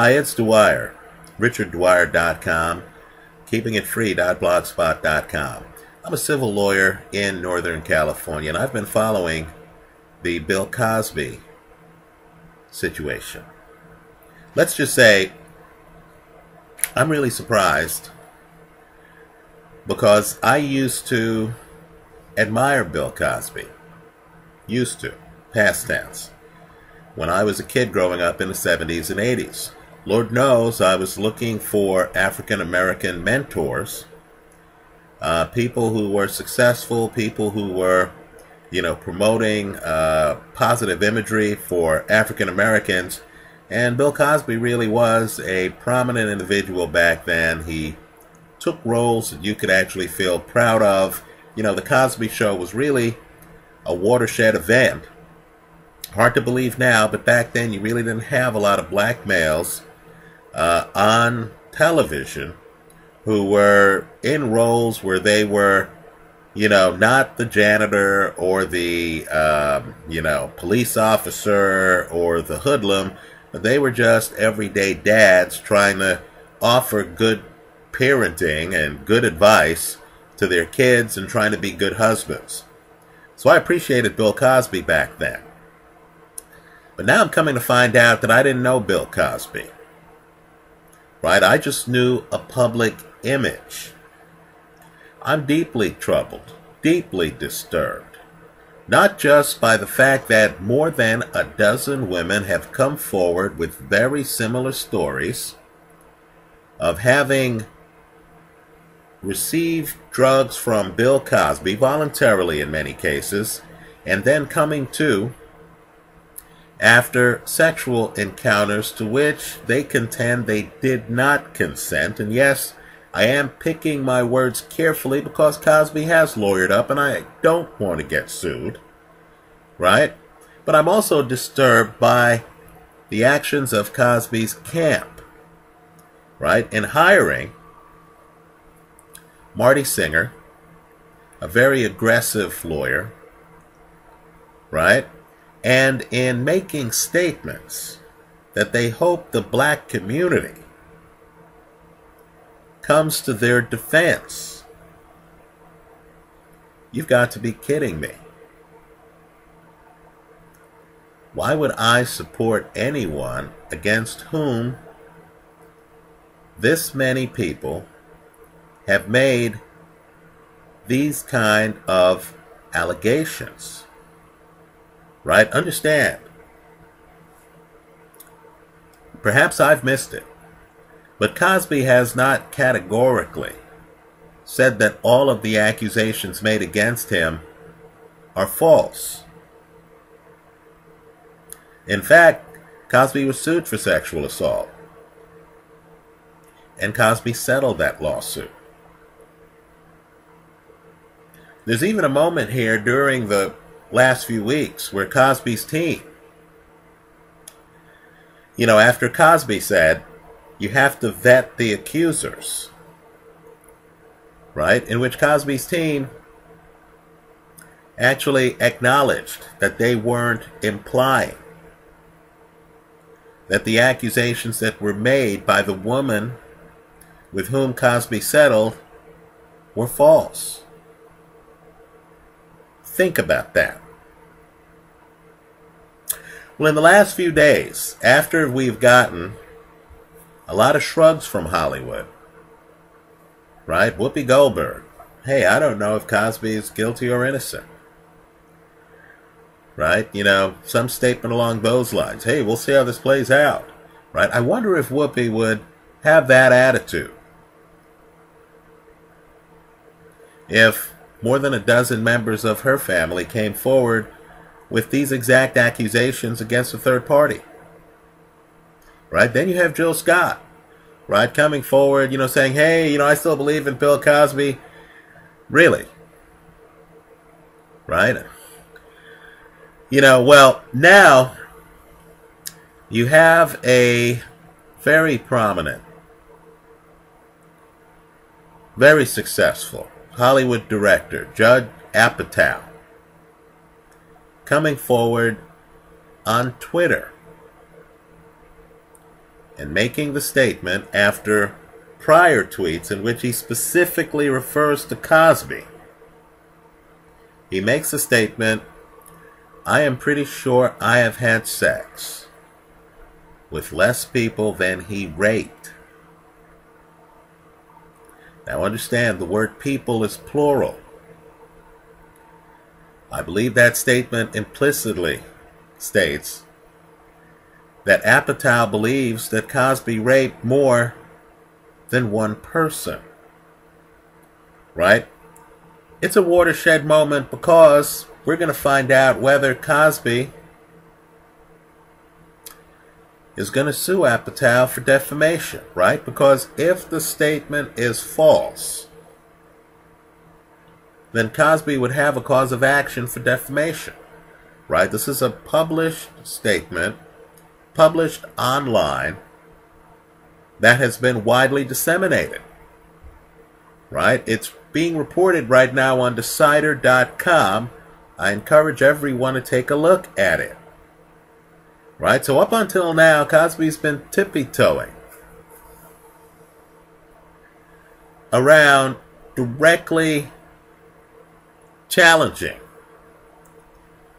Hi, it's Dwyer. RichardDwyer.com. KeepingItFree.blogspot.com. I'm a civil lawyer in Northern California, and I've been following the Bill Cosby situation. Let's just say I'm really surprised because I used to admire Bill Cosby. Used to. Past tense. When I was a kid growing up in the 70s and 80s. Lord knows I was looking for African American mentors, uh, people who were successful, people who were, you know, promoting uh, positive imagery for African Americans. And Bill Cosby really was a prominent individual back then. He took roles that you could actually feel proud of. You know, The Cosby Show was really a watershed event. Hard to believe now, but back then you really didn't have a lot of black males uh, on television who were in roles where they were, you know, not the janitor or the, um, you know, police officer or the hoodlum, but they were just everyday dads trying to offer good parenting and good advice to their kids and trying to be good husbands. So I appreciated Bill Cosby back then. But now I'm coming to find out that I didn't know Bill Cosby right? I just knew a public image. I'm deeply troubled, deeply disturbed. Not just by the fact that more than a dozen women have come forward with very similar stories of having received drugs from Bill Cosby, voluntarily in many cases, and then coming to after sexual encounters to which they contend they did not consent. And yes, I am picking my words carefully because Cosby has lawyered up and I don't want to get sued. Right? But I'm also disturbed by the actions of Cosby's camp. Right? In hiring Marty Singer, a very aggressive lawyer. Right? And in making statements that they hope the black community comes to their defense. You've got to be kidding me. Why would I support anyone against whom this many people have made these kind of allegations? Right? Understand. Perhaps I've missed it, but Cosby has not categorically said that all of the accusations made against him are false. In fact, Cosby was sued for sexual assault. And Cosby settled that lawsuit. There's even a moment here during the last few weeks where Cosby's team, you know, after Cosby said, you have to vet the accusers, right? In which Cosby's team actually acknowledged that they weren't implying that the accusations that were made by the woman with whom Cosby settled were false. Think about that. Well, in the last few days, after we've gotten a lot of shrugs from Hollywood, right? Whoopi Goldberg. Hey, I don't know if Cosby is guilty or innocent. Right? You know, some statement along those lines. Hey, we'll see how this plays out. Right? I wonder if Whoopi would have that attitude. If more than a dozen members of her family came forward with these exact accusations against a third party. Right? Then you have Jill Scott, right, coming forward, you know, saying, hey, you know, I still believe in Bill Cosby. Really? Right? You know, well, now you have a very prominent, very successful Hollywood director Judd Apatow coming forward on Twitter and making the statement after prior tweets in which he specifically refers to Cosby. He makes a statement I am pretty sure I have had sex with less people than he raped. Now understand the word people is plural. I believe that statement implicitly states that Apatow believes that Cosby raped more than one person. Right? It's a watershed moment because we're going to find out whether Cosby is going to sue Apatow for defamation, right? Because if the statement is false, then Cosby would have a cause of action for defamation, right? This is a published statement, published online, that has been widely disseminated, right? It's being reported right now on Decider.com. I encourage everyone to take a look at it. Right? So up until now, Cosby's been tippy-toeing around directly challenging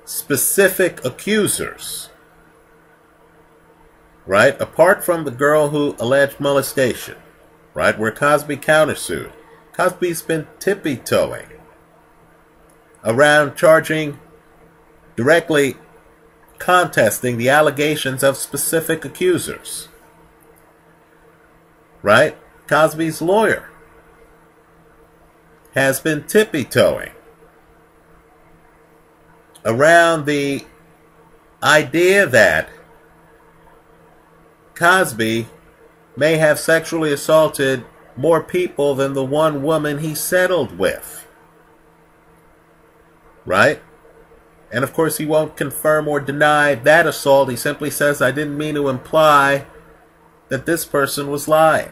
specific accusers. Right? Apart from the girl who alleged molestation, right? Where Cosby countersued. Cosby's been tippy-toeing around charging directly contesting the allegations of specific accusers. Right? Cosby's lawyer has been tippy toeing around the idea that Cosby may have sexually assaulted more people than the one woman he settled with. Right? And of course, he won't confirm or deny that assault. He simply says, I didn't mean to imply that this person was lying.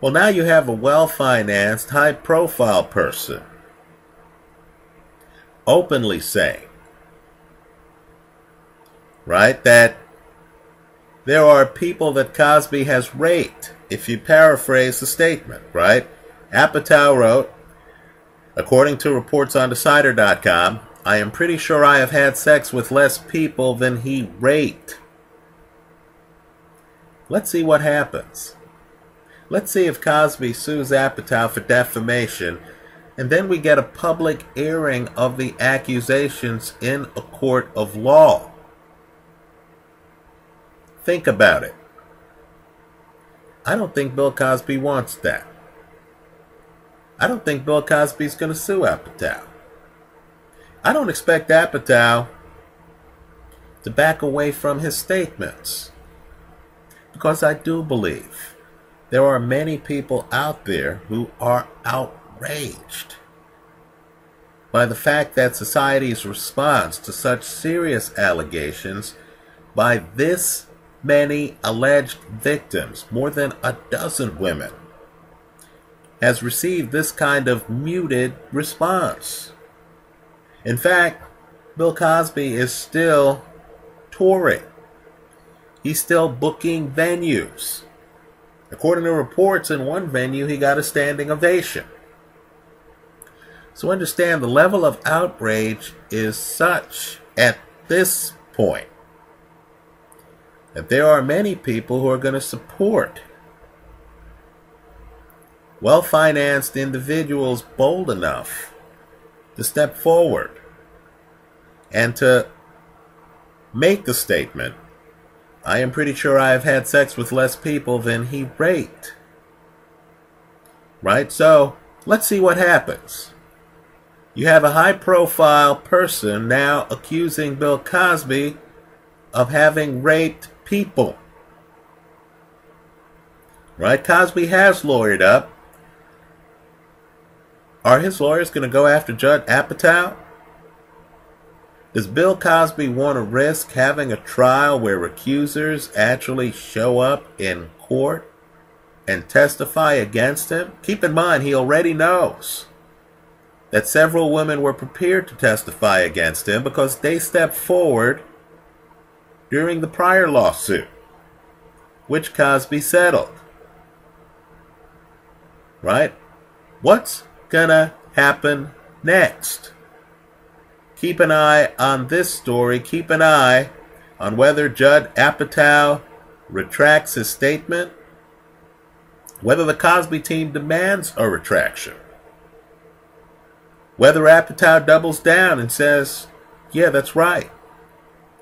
Well, now you have a well financed, high profile person openly saying, right, that there are people that Cosby has raped, if you paraphrase the statement, right? Apatow wrote, According to reports on Decider.com, I am pretty sure I have had sex with less people than he raped. Let's see what happens. Let's see if Cosby sues Apatow for defamation, and then we get a public airing of the accusations in a court of law. Think about it. I don't think Bill Cosby wants that. I don't think Bill Cosby's going to sue Apatow. I don't expect Apatow to back away from his statements. Because I do believe there are many people out there who are outraged by the fact that society's response to such serious allegations by this many alleged victims, more than a dozen women, has received this kind of muted response. In fact, Bill Cosby is still touring. He's still booking venues. According to reports, in one venue, he got a standing ovation. So understand the level of outrage is such at this point that there are many people who are going to support well financed individuals bold enough to step forward and to make the statement I am pretty sure I have had sex with less people than he raped. Right? So, let's see what happens. You have a high profile person now accusing Bill Cosby of having raped people. Right? Cosby has lawyered up are his lawyers going to go after Judd Apatow? Does Bill Cosby want to risk having a trial where accusers actually show up in court and testify against him? Keep in mind, he already knows that several women were prepared to testify against him because they stepped forward during the prior lawsuit. which Cosby settled. Right? What's gonna happen next? Keep an eye on this story. Keep an eye on whether Judd Apatow retracts his statement, whether the Cosby team demands a retraction, whether Apatow doubles down and says, yeah, that's right.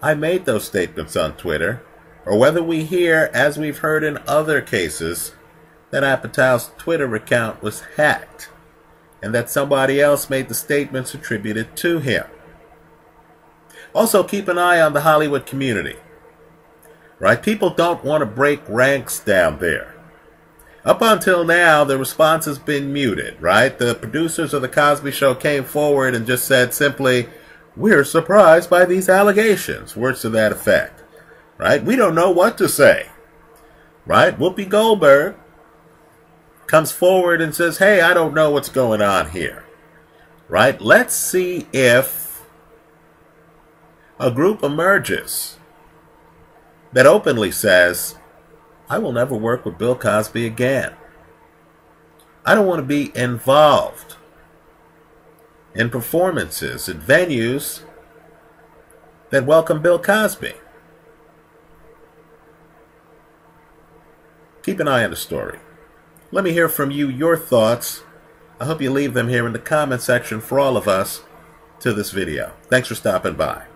I made those statements on Twitter, or whether we hear, as we've heard in other cases, that Apatow's Twitter account was hacked and that somebody else made the statements attributed to him. Also, keep an eye on the Hollywood community. Right? People don't want to break ranks down there. Up until now, the response has been muted, right? The producers of The Cosby Show came forward and just said simply, We're surprised by these allegations. Words to that effect, right? We don't know what to say, right? Whoopi Goldberg comes forward and says, Hey, I don't know what's going on here. Right? Let's see if a group emerges that openly says, I will never work with Bill Cosby again. I don't want to be involved in performances at venues that welcome Bill Cosby. Keep an eye on the story. Let me hear from you your thoughts. I hope you leave them here in the comment section for all of us to this video. Thanks for stopping by.